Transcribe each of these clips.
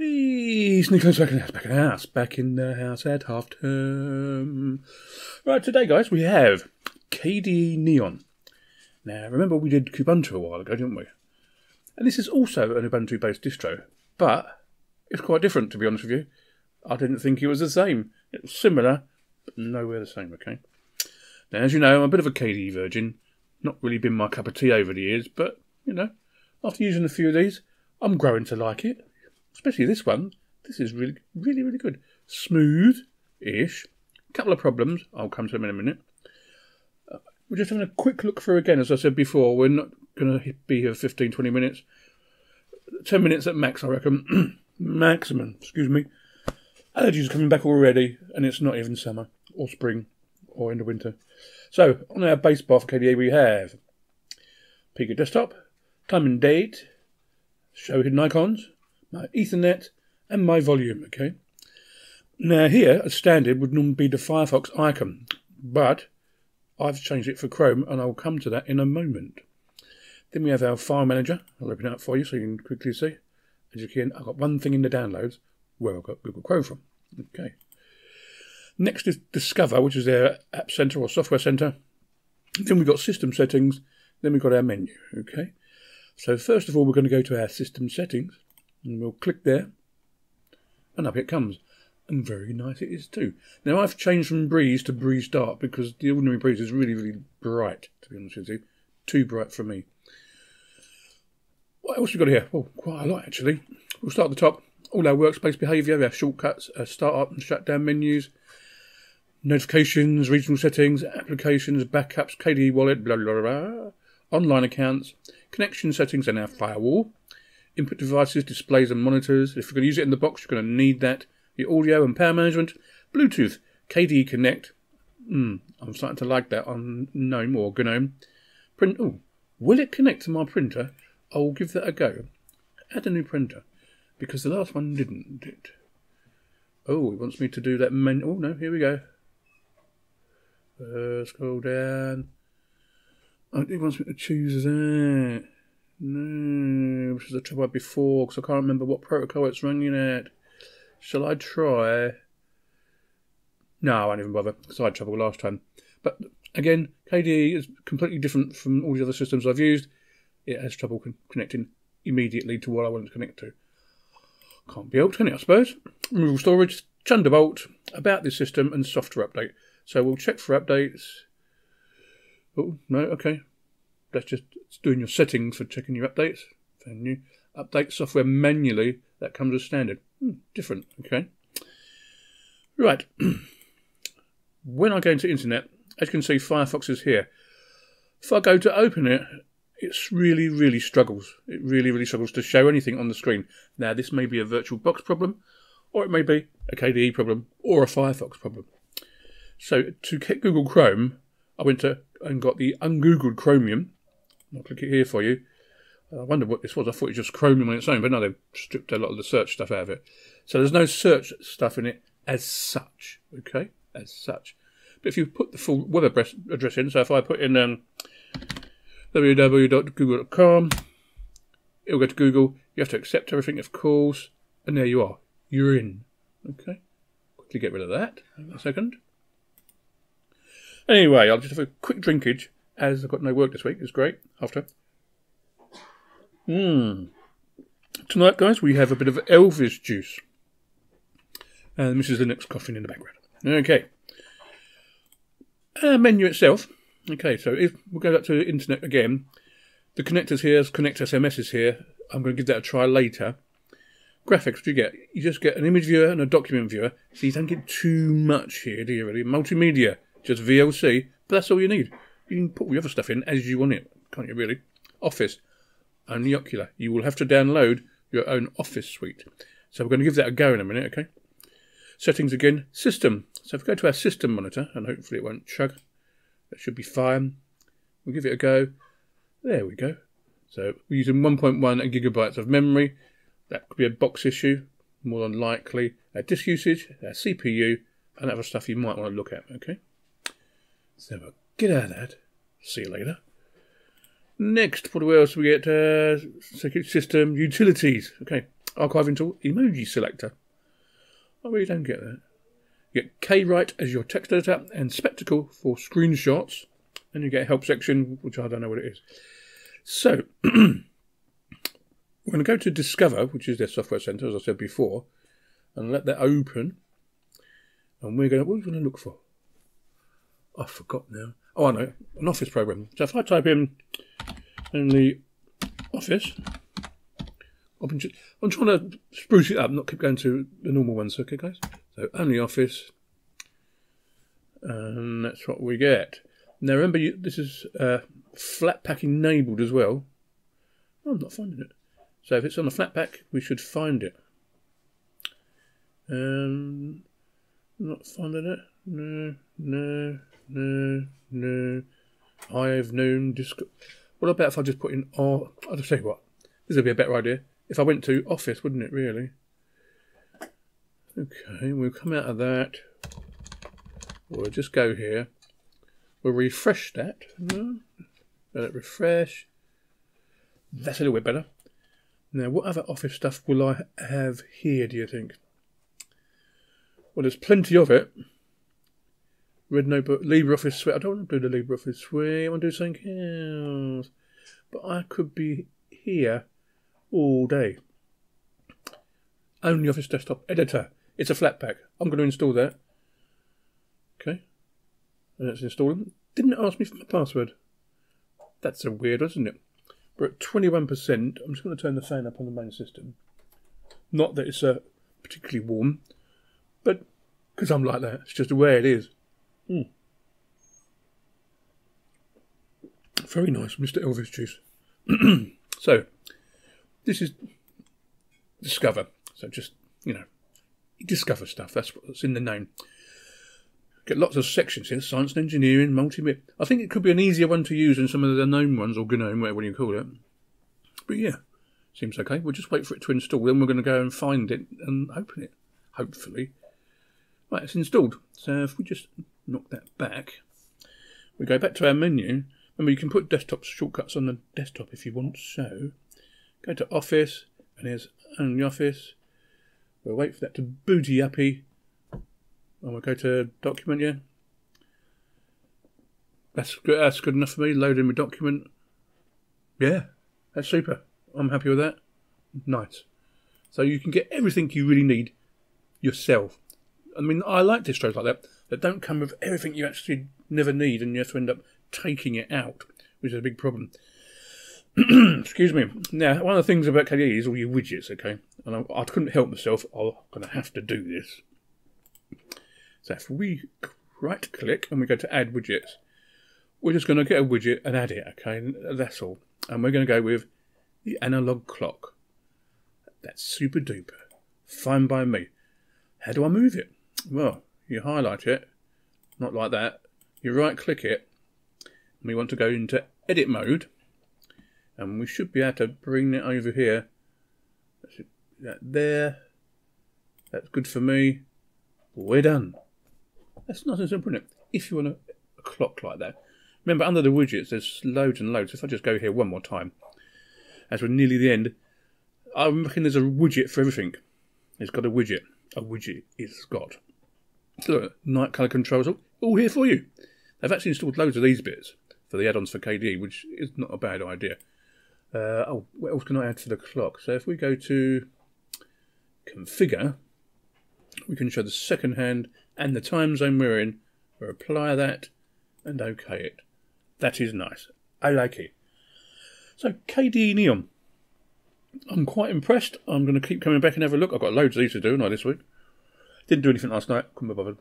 He's Nicholas back in the house, back in the house, back in the house at half term. Right, today, guys, we have KDE Neon. Now, remember we did Kubuntu a while ago, didn't we? And this is also an Ubuntu based distro, but it's quite different, to be honest with you. I didn't think it was the same. It was similar, but nowhere the same, okay? Now, as you know, I'm a bit of a KDE virgin. Not really been my cup of tea over the years, but, you know, after using a few of these, I'm growing to like it especially this one. This is really, really, really good. Smooth-ish. A couple of problems. I'll come to them in a minute. Uh, we're just having a quick look through again. As I said before, we're not going to be here 15, 20 minutes. 10 minutes at max, I reckon. Maximum, excuse me. Allergies are coming back already, and it's not even summer, or spring, or into winter. So, on our base bar for KDE, we have Pika Desktop, time and date, show hidden icons, my Ethernet, and my volume, okay? Now here, as standard, would normally be the Firefox icon, but I've changed it for Chrome, and I'll come to that in a moment. Then we have our file manager. I'll open it up for you so you can quickly see. As you can, I've got one thing in the downloads where I've got Google Chrome from. Okay. Next is Discover, which is their App Center or Software Center. Then we've got System Settings. Then we've got our menu. Okay. So first of all, we're going to go to our System Settings. And we'll click there. And up it comes. And very nice it is too. Now I've changed from Breeze to Breeze Dark because the ordinary Breeze is really, really bright, to be honest with you. Too bright for me. What else we got here? Well, quite a lot actually. We'll start at the top. All our workspace behaviour, our shortcuts, our startup and shutdown menus, notifications, regional settings, applications, backups, KDE wallet, blah, blah, blah, online accounts, connection settings and our firewall, input devices, displays and monitors. If you're going to use it in the box, you're going to need that. Your audio and power management, Bluetooth, KDE Connect. Mm, I'm starting to like that on GNOME or GNOME. Print. Oh, will it connect to my printer? I'll give that a go. Add a new printer because the last one didn't. Did. Oh, it wants me to do that menu. Oh no, here we go. Uh, scroll down. Oh, it wants me to choose that. No, which is the trouble before because I can't remember what protocol it's running at. Shall I try? No, I won't even bother because I had trouble last time. But again, KDE is completely different from all the other systems I've used. It has trouble con- connecting immediately to what I want to connect to. Can't be helped, can it, I suppose? Removal storage, Thunderbolt, about this system, and software update. So we'll check for updates. Oh, no, okay. That's just doing your settings for checking your updates. Venue. Update software manually. That comes as standard. Hmm, different. Okay. Right. when I go into internet, as you can see, Firefox is here. If I go to open it, it's really, really struggles. It really, really struggles to show anything on the screen. Now, this may be a VirtualBox problem, or it may be a KDE problem, or a Firefox problem. So to get Google Chrome, I went to and got the ungoogled Chromium, I'll click it here for you. I wonder what this was. I thought it was just Chromium on its own, but no, they've stripped a lot of the search stuff out of it. So there's no search stuff in it as such, okay? As such. But if you put the full web address, address in, so if I put in um, www.google.com, it'll go to Google. You have to accept everything, of course, and there you are. You're in. Okay? Quickly get rid of that. Hang on a second. Anyway, I'll just have a quick drinkage as I've got no work this week. It's great after. Hmm. Tonight, guys, we have a bit of Elvis juice. And Mrs. Linux coughing in the background. Okay. Uh, menu itself. Okay, so if we go back to the internet again, the connectors here, connect SMS is here. I'm going to give that a try later. Graphics, what do you get? You just get an image viewer and a document viewer. So you don't get too much here, do you really? Multimedia, just VLC, but that's all you need. You can put all other stuff in as you want it, can't you, really? Office, only Okular. You will have to download your own Office suite. So we're going to give that a go in a minute, okay? Settings again, system. So if we go to our system monitor, and hopefully it won't chug, that should be fine. We'll give it a go. There we go. So we're using 1.1 gigabytes of memory. That could be a box issue, more than likely. Our disk usage, our CPU, and other stuff you might want to look at, okay? So Get out of that. See you later. Next, what else we get? Uh, system utilities. Okay. archiving tool, emoji selector. I really don't get that. You get Kwrite as your text editor and Spectacle for screenshots. And you get a help section, which I don't know what it is. So, we're going to go to Discover, which is their software center, as I said before, and let that open. And we're going to, what are we going to look for? I forgot now. Oh, know, an Office program. So if I type in only Office, I'm, I'm trying to spruce it up, not keep going to the normal ones, okay, guys? So only Office, and that's what we get. Now remember, you, this is uh, Flatpak enabled as well. Oh, I'm not finding it. So if it's on the Flatpak, we should find it. Um, not finding it. No, no, Mm, mm, no, no. I have known disc. What about if I just put in? Oh, I'll just tell you what. This would be a better idea. If I went to Office, wouldn't it really? Okay, we'll come out of that. We'll just go here. We'll refresh that. Let it refresh. That's a little bit better. Now, what other Office stuff will I have here, do you think? Well, there's plenty of it. Red Notebook, LibreOffice Suite. I don't want to do the LibreOffice Suite. I want to do something else. But I could be here all day. Only Office Desktop Editor. It's a Flatpak. I'm going to install that. Okay. And it's installing. Didn't ask me for my password. That's a weird, one, isn't it? We're at 21%. I'm just going to turn the fan up on the main system. Not that it's uh, particularly warm, but because I'm like that. It's just the way it is. Mm. Very nice, Mr. Elvis juice. so, this is Discover. So just, you know, discover stuff. That's what's in the name. Get lots of sections here, science and engineering, multimedia. I think it could be an easier one to use than some of the GNOME ones, or GNOME, whatever you call it. But yeah, seems okay. We'll just wait for it to install, then we're going to go and find it and open it, hopefully. Right, it's installed. So if we just knock that back, we go back to our menu. Remember, you can put desktop shortcuts on the desktop if you want so. Go to Office, and here's Only Office. We'll wait for that to booty uppy. And we'll go to document, yeah. That's good, that's good enough for me. Load in my document. Yeah, that's super. I'm happy with that. Nice. So you can get everything you really need yourself. I mean, I like distros like that that don't come with everything you actually never need, and you have to end up taking it out, which is a big problem. Excuse me. Now, one of the things about KDE is all your widgets, okay? And I, I couldn't help myself. I'm going to have to do this. So if we right click and we go to add widgets, we're just going to get a widget and add it, okay? That's all. And we're going to go with the analog clock. That's super duper. Fine by me. How do I move it? Well, you highlight it, not like that. You right click it, and we want to go into edit mode, and we should be able to bring it over here. That there. That's good for me. We're done. That's nice and simple? If you want a, a clock like that. Remember, under the widgets, there's loads and loads. If I just go here one more time, as we're nearly the end, I reckon there's a widget for everything. It's got a widget. A widget it's got. Look, night colour controls, all here for you. They've actually installed loads of these bits for the add-ons for KDE, which is not a bad idea. Uh, oh, what else can I add to the clock? So if we go to configure, we can show the second hand and the time zone we're in. We apply that and OK it. That is nice. I like it. So KDE Neon. I'm quite impressed. I'm going to keep coming back and have a look. I've got loads of these to do, not this week. Didn't do anything last night. Couldn't be bothered.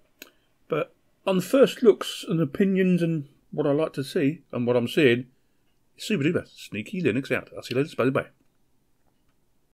But on first looks and opinions and what I like to see and what I'm seeing, super duper. Sneaky Linux out. I'll see you later. Bye bye.